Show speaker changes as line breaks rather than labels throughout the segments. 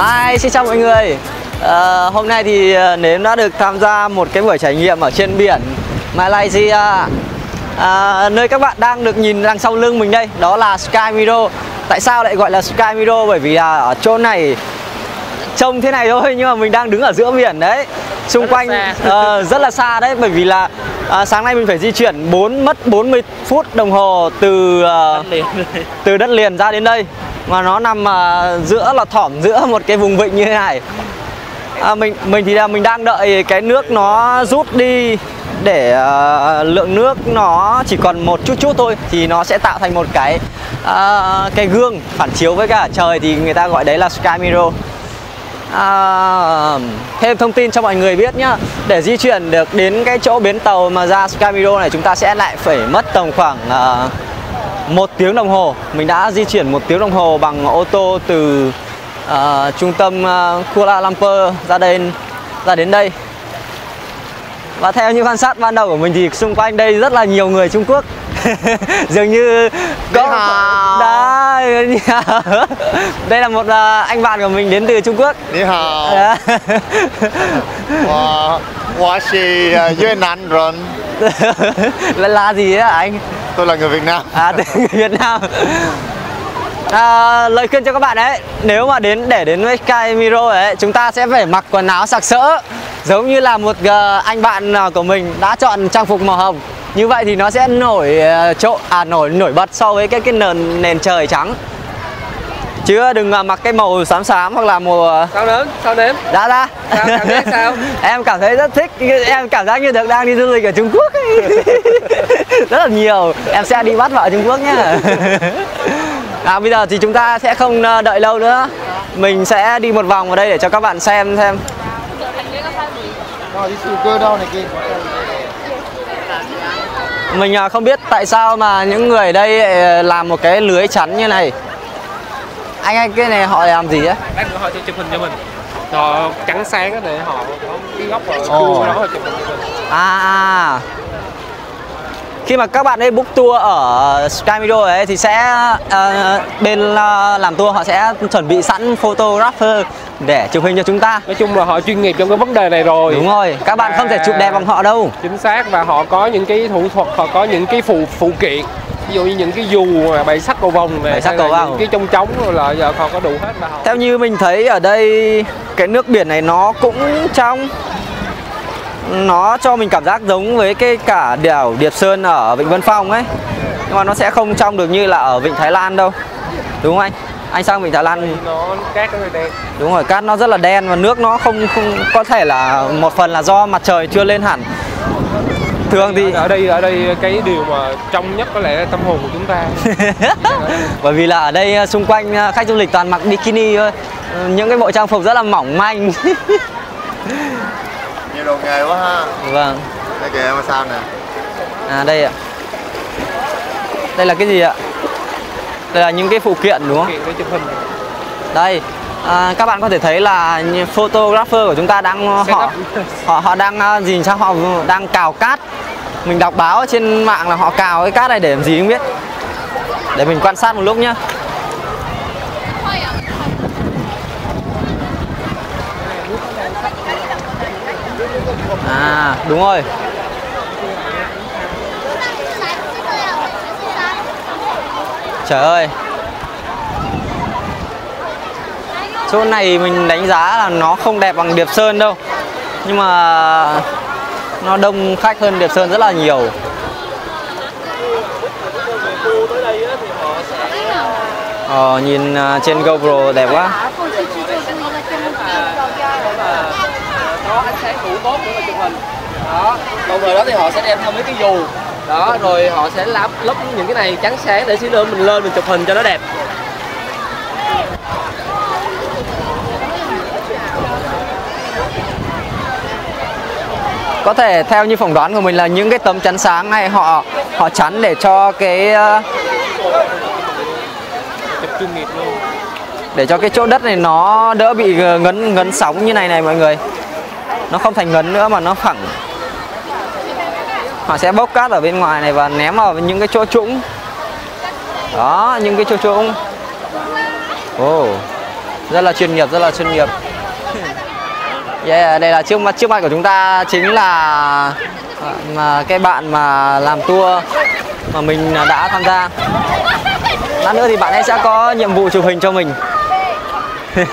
Hi, xin chào mọi người. À, Hôm nay thì ờ, Nếm đã được tham gia một cái buổi trải nghiệm ở trên biển Malaysia. À, Nơi các bạn đang được nhìn đằng sau lưng mình đây Đó là Sky Mirror. Tại sao lại gọi là Sky Mirror? Bởi vì là ở chỗ này trông thế này thôi nhưng mà mình đang đứng ở giữa biển đấy. Xung
Rất là
quanh
xa.
ờ, rất là xa đấy bởi vì là à, sáng nay mình phải di chuyển 4 mất 40 phút đồng hồ từ ờ,
liền
từ đất liền ra đến đây mà nó nằm uh, giữa là thỏm giữa một cái vùng vịnh như thế này. À, mình mình thì là mình đang đợi cái nước nó rút đi để uh, lượng nước nó chỉ còn một chút chút thôi thì nó sẽ tạo thành một cái uh, cái gương phản chiếu với cả trời thì người ta gọi đấy là sky mirror. À, thêm thông tin cho mọi người biết nhá. Để di chuyển được đến cái chỗ bến tàu mà ra Sky Mirror này Chúng ta sẽ lại phải mất tầm khoảng uh, một tiếng đồng hồ. Mình đã di chuyển một tiếng đồng hồ bằng ô tô từ uh, trung tâm ờ, Kuala Lumpur ra đây ra đến đây. Và theo những quan sát ban đầu của mình thì xung quanh đây rất là nhiều người Trung Quốc. Dường như có đây đây là một uh, anh bạn của mình đến từ Trung Quốc.
Đi hào Wow, gì Việt Nam rồi.
Là gì á anh?
Tôi là người Việt Nam.
À người Việt Nam. À, Lời khuyên cho các bạn ấy Nếu mà đến để đến với Sky Miro ấy Chúng ta sẽ phải mặc quần áo sặc sỡ Giống như là một ờ, anh bạn ờ, của mình đã chọn trang phục màu hồng. Như vậy thì nó sẽ nổi ờ, trội à nổi nổi bật so với cái cái nền nền trời trắng. Chứ đừng ờ, mặc cái màu xám xám hoặc là màu ờ,
sao nếm sao nếm
đã ra
Sao? Cảm giác sao?
em cảm thấy rất thích em cảm giác như được đang đi du lịch ở Trung Quốc ấy. rất là nhiều em sẽ đi bắt vợ Trung Quốc nhá à, bây giờ thì chúng ta sẽ không ờ, đợi lâu nữa mình sẽ đi một vòng vào đây để cho các bạn xem xem
Rồi đi sưu cơ đâu này kia.
mình không biết tại sao mà những người ở đây làm một cái lưới chắn như này anh ơi cái này họ làm gì á
lát nữa họ chụp hình cho mình họ trắng sáng để họ có cái góc ở khu đó họ chụp hình cho mình
À, à. Khi mà các bạn ấy book tour ở Sky Meadow ấy thì sẽ ờ, bên ờ, làm tour họ sẽ chuẩn bị sẵn photographer để chụp hình cho chúng ta.
nói chung là họ chuyên nghiệp trong cái vấn đề này rồi
Đúng rồi, các bạn không thể chụp đẹp bằng họ đâu.
chính xác và họ có những cái thủ thuật họ có những cái phụ phụ kiện ví dụ như những cái dù mà bảy sắc cầu vồng này
sắc
hay
cầu
những cái trong trống là giờ họ có đủ hết và họ
Theo như mình thấy ở đây cái nước biển này nó cũng trong nó cho mình cảm giác giống với cái cả đảo Điệp Sơn ở Vịnh Vân Phong ấy. Nhưng mà nó sẽ không trong được như là ở Vịnh Thái Lan đâu. Đúng không anh? Anh sang Vịnh Thái Lan.
Nó cát nó đen.
Đúng rồi, cát nó rất là đen và nước nó không không có thể là một phần là do mặt trời chưa lên hẳn. Thường thì
ở đây ở đây cái điều mà trong nhất có lẽ là tâm hồn của chúng ta
bởi vì là ở đây ờ, xung quanh ờ, khách du lịch toàn mặc bikini thôi. Ừ, Những cái bộ trang phục rất là mỏng manh.
Nhiều đồ nghề quá ha.
vâng.
Đây kìa mà sao nè.
À đây ạ. Đây là cái gì ạ? Đây là những cái phụ kiện đúng không?
kiện để chụp hình
Đây. À, các bạn có thể thấy là photographer của chúng ta đang họ họ họ đang à, gì sao họ đang cào cát? Mình đọc báo trên mạng là họ cào cái cát này để làm gì không biết? Để mình quan sát một lúc nhá. À đúng rồi. Trời ơi chỗ này mình đánh giá là nó không đẹp bằng Điệp Sơn đâu. Nhưng mà nó đông khách hơn Điệp Sơn rất là nhiều. Ờ, nhìn à, trên GoPro đẹp quá.
Ánh sáng đủ tốt để mà chụp hình đó đồng thời đó thì họ sẽ đem theo mấy cái dù. Đó rồi họ sẽ lắp lấp những cái này trắng sáng để xíu nữa mình lên mình chụp hình cho nó đẹp.
Có thể theo như phỏng đoán của mình là những cái tấm chắn sáng này họ họ chắn để cho cái
ờ,
để cho cái chỗ đất này nó đỡ bị ngấn ngấn sóng như này này mọi người. Nó không thành ngấn nữa mà nó phẳng. Họ sẽ bốc cát ở bên ngoài này và ném vào những cái chỗ trũng. Đó, những cái chỗ trũng. Ồ, rất là chuyên nghiệp, rất là chuyên nghiệp yeah, đây là trước mặt trước mặt của chúng ta chính là à, mà cái bạn mà làm tour mà mình đã tham gia. Lát nữa thì bạn ấy sẽ có nhiệm vụ chụp hình cho mình.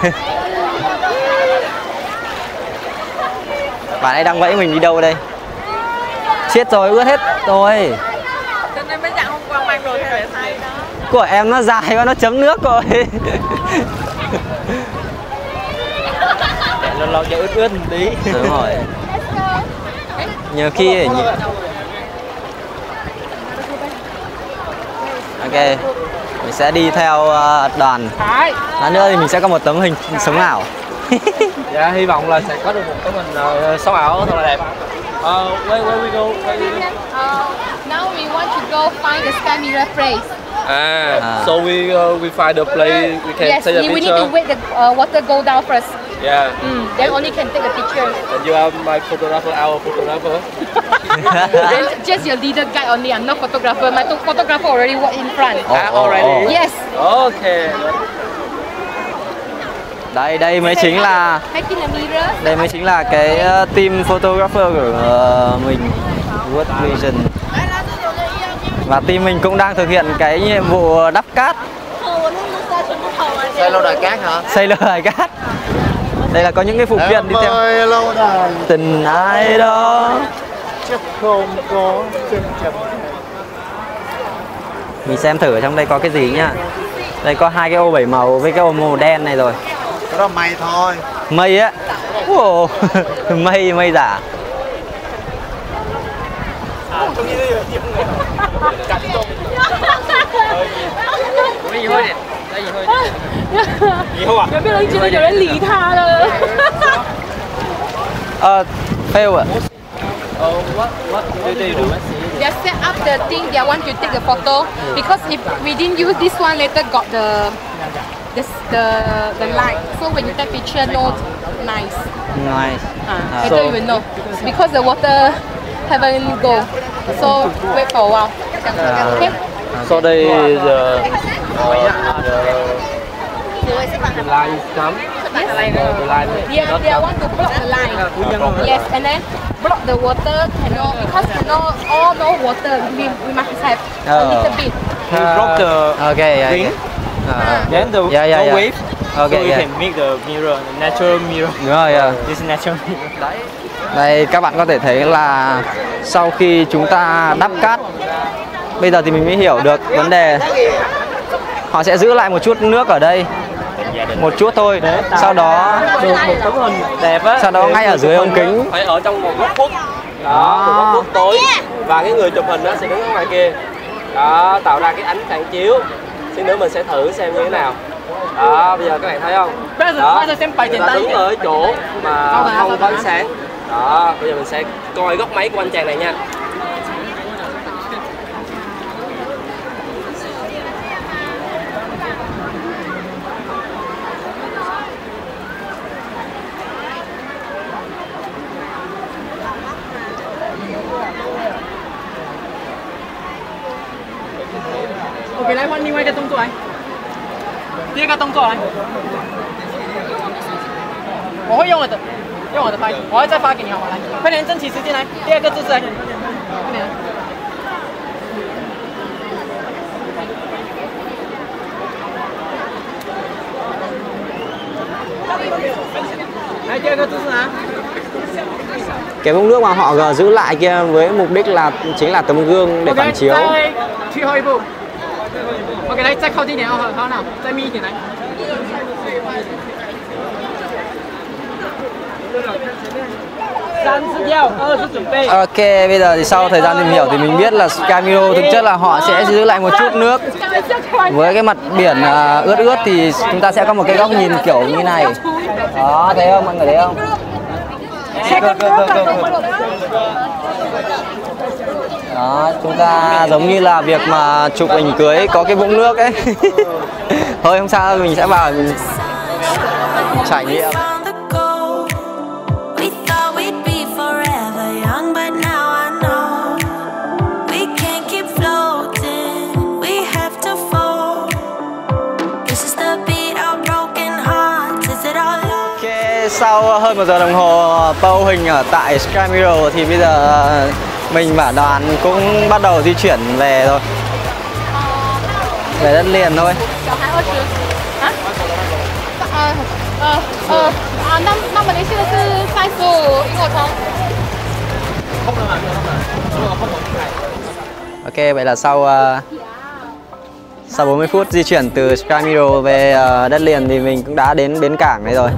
Bạn ấy đang vẫy mình đi đâu đây? Chết rồi ướt hết rồi. Của em nó dài quá nó chấm nước rồi
lâu lâu cho ướt ướt một tí.
Đúng rồi. Nhiều khi ấy nhỉ ok mình sẽ đi theo ờ, đoàn. Lát nữa thì mình sẽ có một tấm hình sống ảo.
Dạ hy vọng là sẽ có được một tấm hình uh, sống ảo thật là đẹp. Uh, where, where we go? Where we go?
Uh, now we want to go find the sky mirror place.
ah,
Ah.
so we uh, we find a place we can
yes,
take a
we, we need
picture.
to wait the uh, water go down first.
Yeah
Mm, then only can take the picture.
and you are my photographer our photographer
then just your leader guide only. I'm not photographer. My to- photographer already walk in front.
ah, already
Yes.
okay
đây đây mới chính là đây mới chính là cái ờ, team photographer của ờ, mình World Vision và team mình cũng đang thực hiện cái nhiệm vụ đắp cát
Đây lâu đài cát hả?
xây lơ hải cát đây là có những cái phụ kiện đi theo.
lâu đài
tình ai đó.
Chắc không có chân chậm.
Mình xem thử ở trong đây có cái gì nhá. Đây có hai cái ô bảy màu với cái ô màu đen này rồi.
Đó mày thôi.
Mây á? Ồ, mây mây giả.
Cái gì hơi đẹp cái gì hơi đẹp
有没有人觉得有人理他了？
ờ fail ạ
uh, what what do they do
They set up the thing they want to take the photo because if we didn't use this one later got the the the, the light. So when you take picture, no nice.
nice
Uh,
Ah.
later you will know because the water haven't go. So wait for a while. Okay.
so đây is uh, uh, the, the line come
Yes.
the line
They, they want to block the line. Yes, and then block the water cannot because cannot all no water. We, we must have a
Oh.
little bit.
We block the
ok yeah,
Green.
okay. Ờ,
then the
Yeah, yeah, yeah.
wave,
Okay,
so we
yeah.
can make the mirror, the natural mirror.
đúng rồi yeah.
This is natural mirror.
đây các bạn có thể thấy là sau khi chúng ta đắp cát bây giờ thì mình mới hiểu được vấn đề họ sẽ giữ lại một chút nước ở đây một chút thôi. Sau đó
được một tấm hình đẹp á.
sau đó ngay ở dưới ống kính.
phải ở trong một góc khuất. Đó một góc khuất tối. Và cái người chụp hình nó sẽ đứng ở ngoài kia. Đó tạo ra cái ánh phản chiếu. Xíu nữa mình sẽ thử xem như thế nào. Đó bây giờ các bạn thấy không? Đó. người ta đứng ở chỗ mà không có ánh sáng. Đó bây giờ mình sẽ coi góc máy của anh chàng này nha
第二个动作来。我会用我的，用我的拍，我会再发给你好吗？来，快点，争取时间来。第二个姿势来，快点来。来，第二个姿势啊。
cái vũng nước mà họ gờ giữ lại kia với mục đích là chính là tấm gương để phản
OK，
chiếu
再退后一步。 OK，来，再靠近一点，好好脑，再密一点来。三是要，二是准备。
Ok, bây giờ thì sau thời gian tìm hiểu thì mình biết là Scamiro thực chất là họ sẽ giữ lại một chút nước Với cái mặt biển à, ướt ướt thì chúng ta sẽ có một cái góc nhìn kiểu như này Đó, thấy không? Mọi người thấy không? đó chúng ta giống như là việc mà chụp hình cưới có cái vũng nước ấy. Thôi không sao mình sẽ vào mình trải nghiệm. Sau hơn một giờ đồng hồ tàu hình ở tại Sky Mirror thì bây giờ mình và đoàn cũng bắt đầu di chuyển về rồi về đất liền thôi Ok, vậy là sau uh, sau 40 phút di chuyển từ Sky Middle về uh, đất liền thì mình cũng đã đến bến cảng này rồi.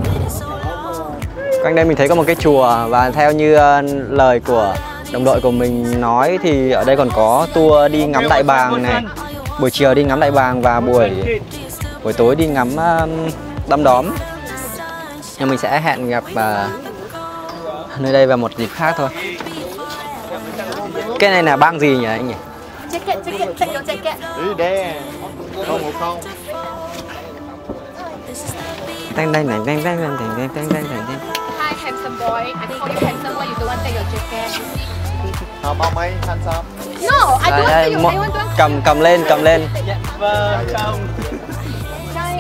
Quanh đây mình thấy có một cái chùa và theo như uh, lời của đồng đội của mình nói thì ở đây còn có tour đi ngắm đại bàng này buổi chiều đi ngắm đại bàng và buổi buổi tối đi ngắm um, đom đóm nhưng mình sẽ hẹn gặp ờ, nơi đây vào một dịp khác thôi cái này là bang gì nhỉ anh nhỉ
Jacket jacket your jacket.
Ý đen Không một không
tang tang tang tang tang tang tang tang tang tang tang.
Hi handsome boy. I call you handsome boy. You don't want to take your jacket.
How about my hands up?
No, I don't want
you.
I want to
Cầm cầm lên, cầm lên.
Dạ vâng, chồng.
Đây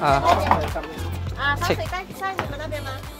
à,
à, à. À, không thấy tay, tay mình bên đây mà.